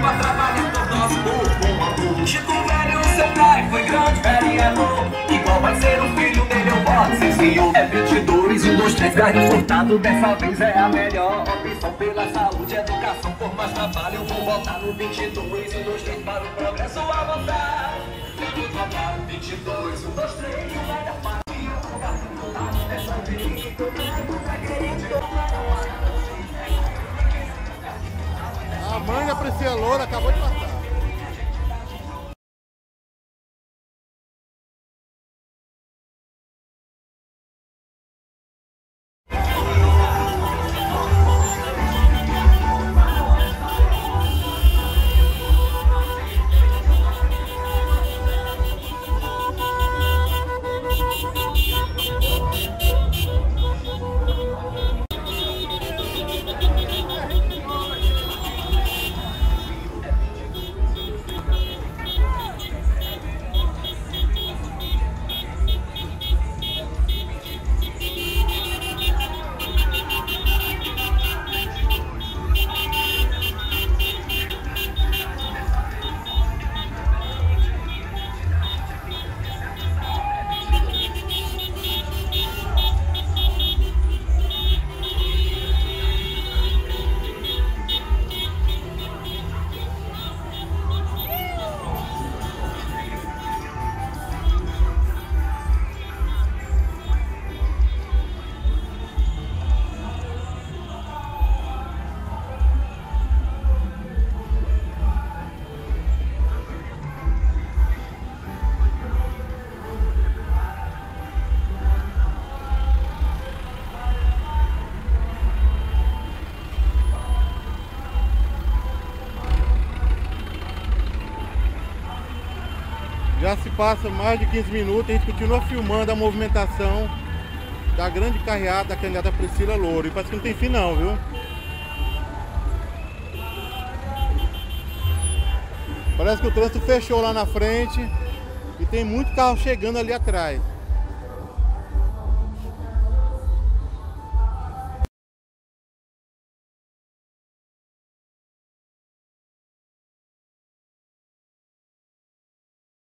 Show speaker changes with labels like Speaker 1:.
Speaker 1: pra trabalhar por nosso povo. Chico Velho, seu pai foi grande vereador. Igual vai ser o filho dele, eu voto sem senhor. É 22, 1, 2, 3, Carlos Furtado. Dessa vez é a melhor opção pela saúde, educação, por mais trabalho. Eu vou votar no 22, 1, 2, 3 para o progresso avançar. Vou votar no 22, 1, 2, 3, o melhor partido. Dessa vez, todo mundo vai querer
Speaker 2: Priscila Loura acabou de passar. Já se passa mais de 15 minutos, a gente continua filmando a movimentação da grande carreata da candidata Priscila Louro. E parece que não tem fim não, viu? Parece que o trânsito fechou lá na frente e tem muito carro chegando ali atrás.